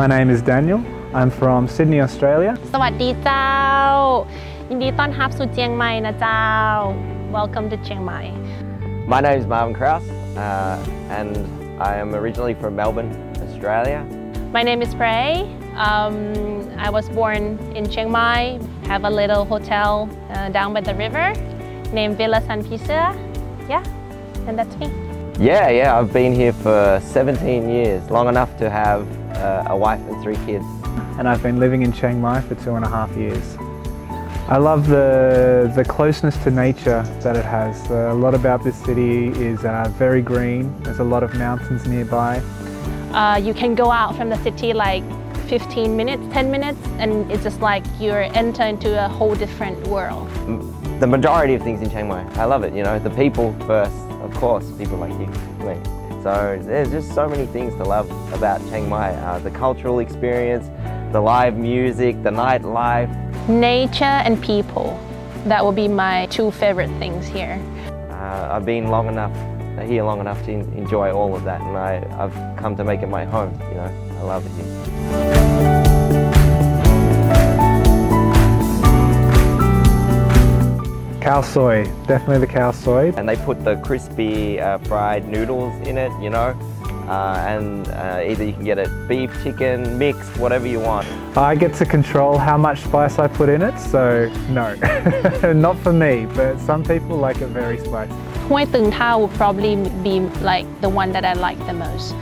My name is Daniel. I'm from Sydney, Australia. สวัสดีเจ้า ยินดีต้อนรับสู่เจียงใหม่นะเจ้า Welcome to เจียงใหม่ My name is Marvin Kraus uh, and I am originally from Melbourne, Australia. My name is Prey. Um, I was born in Chiang Mai, have a little hotel uh, down by the river named Villa San Pisa. Yeah, and that's me. Yeah, yeah, I've been here for 17 years, long enough to have uh, a wife and three kids. And I've been living in Chiang Mai for two and a half years. I love the, the closeness to nature that it has. Uh, a lot about this city is uh, very green. There's a lot of mountains nearby. Uh, you can go out from the city like 15 minutes, 10 minutes, and it's just like you're enter into a whole different world. The majority of things in Chiang Mai, I love it, you know, the people first, of course, people like you, me. So there's just so many things to love about Chiang Mai. Uh, the cultural experience, the live music, the nightlife. Nature and people. That will be my two favorite things here. Uh, I've been long enough, here long enough to enjoy all of that and I, I've come to make it my home, you know, I love it here. Khao soy, definitely the khao soy. And they put the crispy uh, fried noodles in it, you know, uh, and uh, either you can get it beef, chicken, mixed, whatever you want. I get to control how much spice I put in it, so no, not for me, but some people like it very spicy. Huay Tung Tao will probably be like the one that I like the most.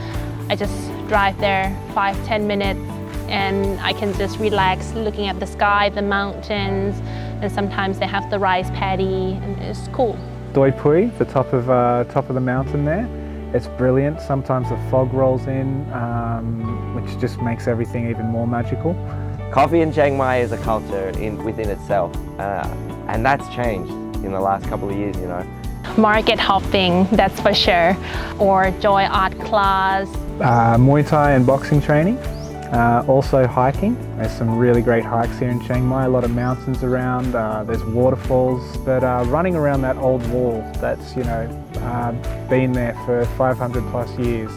I just drive there five, ten minutes and I can just relax looking at the sky, the mountains, and sometimes they have the rice paddy and it's cool. Doi Pui, the top of, uh, top of the mountain there. It's brilliant. Sometimes the fog rolls in, um, which just makes everything even more magical. Coffee in Chiang Mai is a culture in, within itself, uh, and that's changed in the last couple of years, you know. Market hopping, that's for sure, or joy art class. Uh, Muay Thai and boxing training. Uh, also hiking. There's some really great hikes here in Chiang Mai, a lot of mountains around, uh, there's waterfalls, but uh, running around that old wall that's, you know, uh, been there for 500 plus years.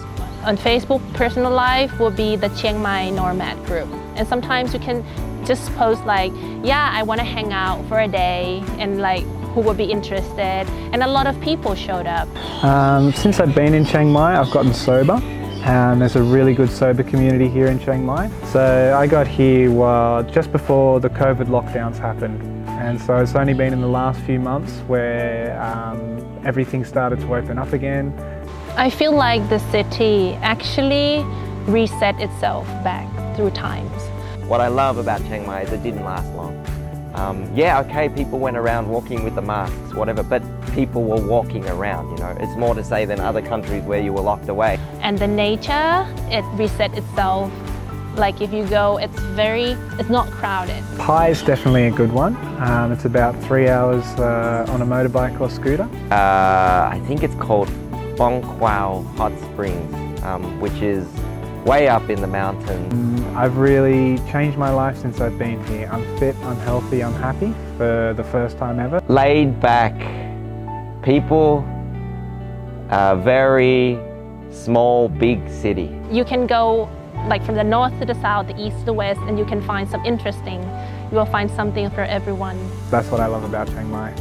On Facebook, personal life will be the Chiang Mai Nomad group. And sometimes you can just post like, yeah, I want to hang out for a day and like who would be interested. And a lot of people showed up. Um, since I've been in Chiang Mai, I've gotten sober. And there's a really good sober community here in Chiang Mai. So I got here well, just before the COVID lockdowns happened. And so it's only been in the last few months where um, everything started to open up again. I feel like the city actually reset itself back through times. What I love about Chiang Mai is it didn't last long. Um, yeah, okay, people went around walking with the masks, whatever, but people were walking around, you know. It's more to say than other countries where you were locked away. And the nature, it reset itself. Like if you go, it's very, it's not crowded. Pai is definitely a good one. Um, it's about three hours uh, on a motorbike or scooter. Uh, I think it's called Bong Kwao Hot Springs, um, which is way up in the mountains. Mm, I've really changed my life since I've been here. I'm fit, I'm healthy, I'm happy for the first time ever. Laid back people, a very small, big city. You can go like from the north to the south, the east to the west, and you can find some interesting. You will find something for everyone. That's what I love about Chiang Mai.